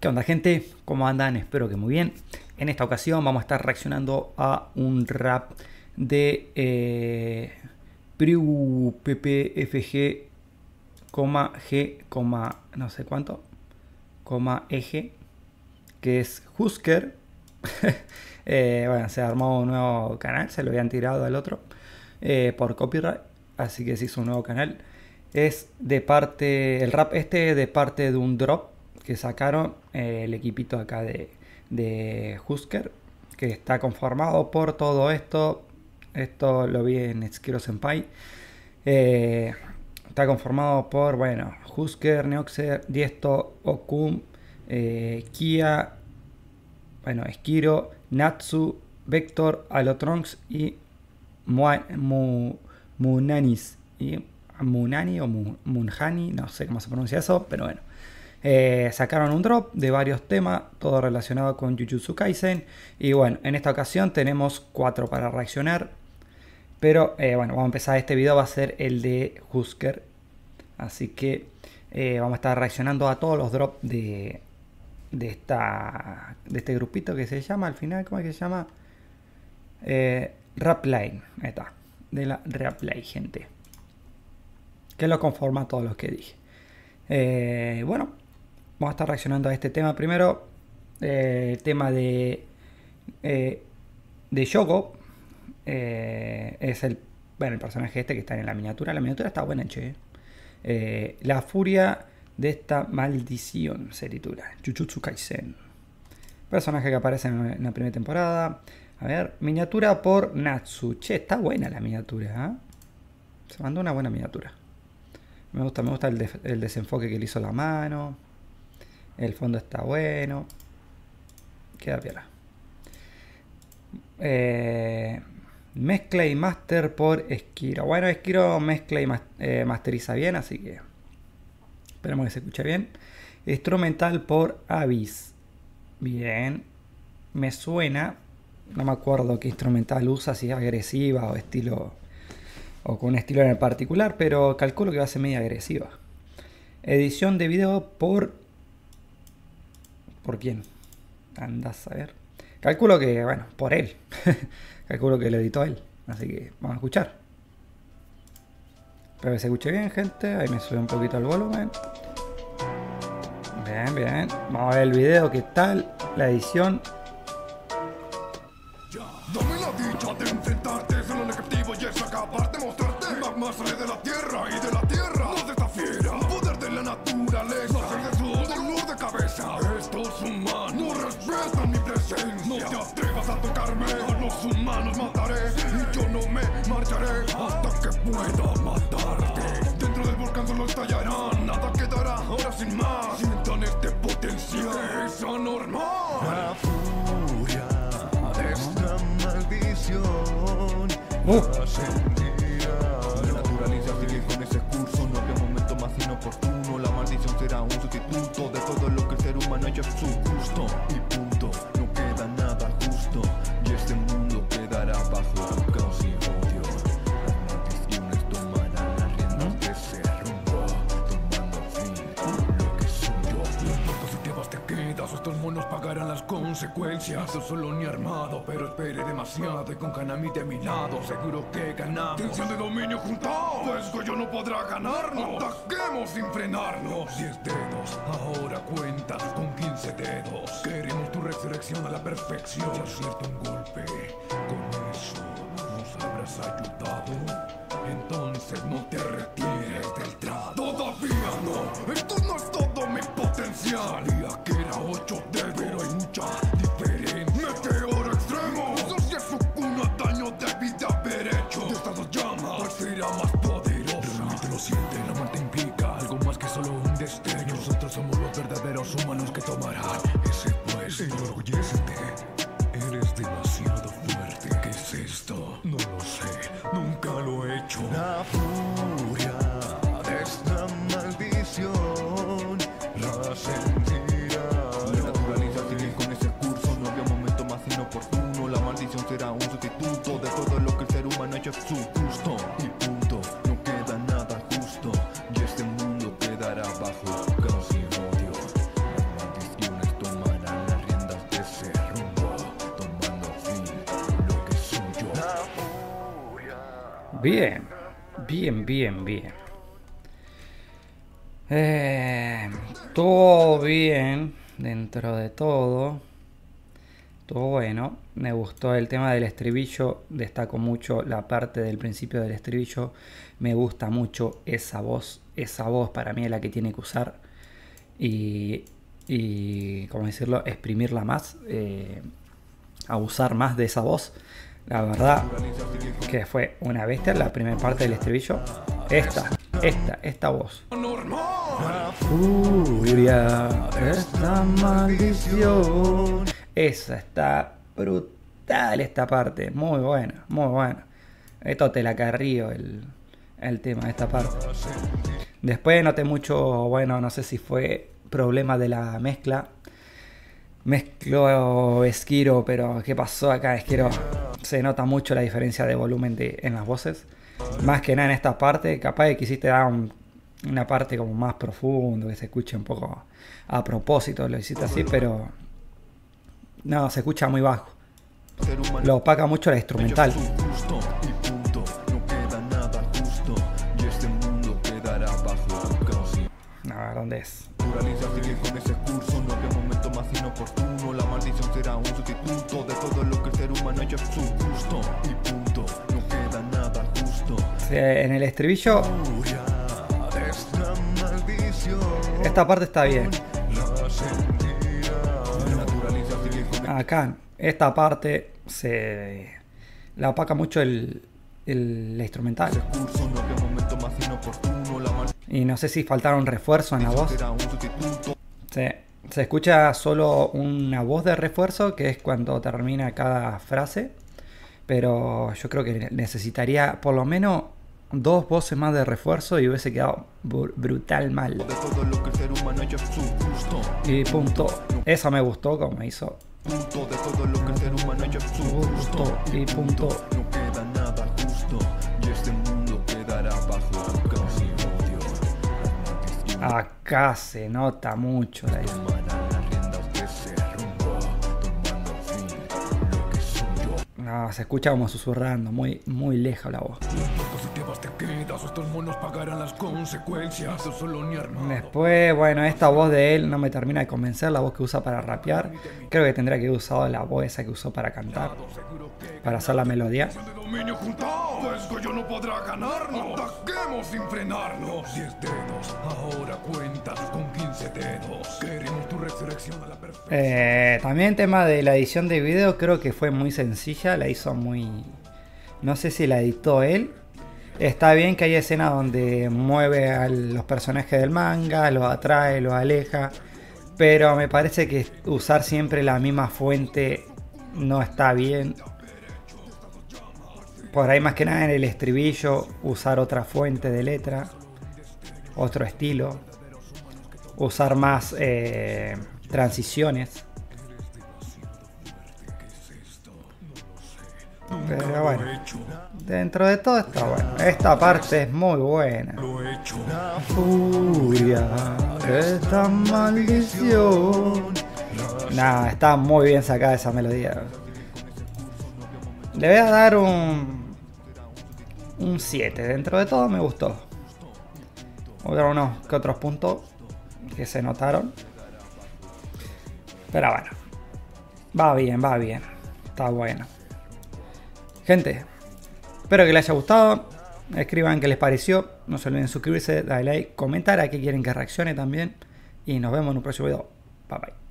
¿Qué onda gente? ¿Cómo andan? Espero que muy bien. En esta ocasión vamos a estar reaccionando a un rap de eh, PPFG, G, no sé cuánto, coma eje, que es Husker. Eh, bueno, se armó un nuevo canal, se lo habían tirado al otro eh, por copyright, así que se hizo un nuevo canal. Es de parte, el rap este de parte de un drop que sacaron eh, el equipito acá de, de Husker, que está conformado por todo esto. Esto lo vi en Skiro Senpai. Eh, está conformado por, bueno, Husker, Neoxer, Diesto, Okun, eh, Kia, bueno, Skiro, Natsu, Vector, Alotronx y Munanis. Y Munani o Munhani, no sé cómo se pronuncia eso, pero bueno. Eh, sacaron un drop de varios temas, todo relacionado con Jujutsu Kaisen. Y bueno, en esta ocasión tenemos cuatro para reaccionar. Pero eh, bueno, vamos a empezar. Este video va a ser el de Husker. Así que eh, vamos a estar reaccionando a todos los drops de, de, esta, de este grupito que se llama al final, ¿cómo es que se llama? Rap Line. Ahí está. De la Rap Line, gente. Que lo conforma a todos los que dije. bueno, Vamos a estar reaccionando a este tema primero. Eh, el tema de, eh, de Yoko. Eh, es el, bueno, el personaje este que está en la miniatura. La miniatura está buena, che. la furia de esta maldición se titula. Jujutsu Kaisen. Personaje que aparece en la primera temporada. A ver, miniatura por Natsu. Che, está buena la miniatura. Se mandó una buena miniatura. Me gusta, me gusta el, el desenfoque que le hizo la mano. El fondo está bueno. Queda piola. Eh, mezcla y master por Esquiro. Bueno, Esquiro mezcla y eh, masteriza bien, así que esperemos que se escuche bien. Instrumental por Avis. Bien. Me suena. No me acuerdo qué instrumental usa, si es agresiva o estilo. O con un estilo en particular, pero calculo que va a ser media agresiva. Edición de video por ¿Por quién? Andas a ver. Calculo que, bueno, por él. Calculo que lo editó él. Así que vamos a escuchar. Espero que se escuche bien, gente. Ahí me sube un poquito el volumen. Bien, bien. Vamos a ver el video, qué tal. La edición. Dame la dicha de enfrentarte, solo el objetivo y es acabar de mostrarte. Magma sale de la tierra y de la tierra no desafiera. Poder de la naturaleza, cabeza. Estos humanos no respetan mi presencia. No te atrevas a tocarme, a los humanos mataré. Y yo no me marcharé hasta que pueda matarte. Dentro del volcán solo estallarán, nada quedará ahora sin más. Sientan este potencial, es anormal. La furia de esta maldición. Uh. Consecuencias. No solo ni armado, pero espere demasiado y con Kanami de mi lado, seguro que ganamos. Tensión de dominio juntado, pues yo no podrá ganarnos. Ataquemos sin frenarnos. 10 dedos, ahora cuentas con 15 dedos. Queremos tu resurrección a la perfección. Ya cierto un golpe, con eso nos habrás ayudado. Entonces no te retires del trato. Todavía no, esto no es todo mi potencial. Sabía que era 8 dedos, pero hay mucha diferencia. Meteoro extremo, hecho. La furia de esta maldición la sentirá. La naturaleza sigue con ese curso, no había momento más inoportuno. La maldición será un Bien, bien, bien, bien. Eh, todo bien dentro de todo. Todo bueno. Me gustó el tema del estribillo. Destaco mucho la parte del principio del estribillo. Me gusta mucho esa voz. Esa voz para mí es la que tiene que usar. Y, y ¿cómo decirlo? Exprimirla más. Eh, abusar más de esa voz. La verdad que fue una bestia la primera parte del estribillo. Esta, esta, esta voz. Furia, esta maldición. Esa está brutal esta parte. Muy buena, muy buena. Esto te la carrío el, el tema de esta parte. Después noté mucho, bueno, no sé si fue problema de la mezcla. Mezcló Esquiro, pero ¿qué pasó acá? Esquiro se nota mucho la diferencia de volumen de, en las voces. Más que nada en esta parte, capaz de quisiste dar una parte como más profundo, que se escuche un poco a propósito, lo hiciste así, pero no, se escucha muy bajo. Lo opaca mucho la instrumental. A ver, ¿dónde es? Que el ser humano haya su gusto. Y punto, no queda nada justo. En el estribillo. Esta parte está bien. Acá, esta parte se. La opaca mucho el, el instrumental. Y no sé si faltaron refuerzo en la voz. Sí. Se escucha solo una voz de refuerzo, que es cuando termina cada frase. Pero yo creo que necesitaría por lo menos dos voces más de refuerzo y hubiese quedado brutal mal. Y punto. Eso me gustó como hizo. Punto y punto. Acá se nota mucho la No, se escucha como susurrando, muy, muy lejos la voz. Después, bueno, esta voz de él no me termina de convencer, la voz que usa para rapear. Creo que tendría que haber usado la voz esa que usó para cantar, para hacer la melodía. Eh, también tema de la edición de video creo que fue muy sencilla, la hizo muy... No sé si la editó él Está bien que hay escenas donde mueve a los personajes del manga, los atrae, los aleja, pero me parece que usar siempre la misma fuente no está bien. Por ahí más que nada en el estribillo usar otra fuente de letra, otro estilo, usar más eh, transiciones. Pero bueno, dentro de todo está bueno. Esta parte es muy buena. Furia, esta maldición. Nah, está muy bien sacada esa melodía. Le voy a dar un. Un 7. Dentro de todo me gustó. Hubo unos que otros puntos que se notaron. Pero bueno. Va bien, va bien. Está bueno. Gente, espero que les haya gustado. Escriban qué les pareció. No se olviden suscribirse, darle like, comentar a qué quieren que reaccione también. Y nos vemos en un próximo video. Bye bye.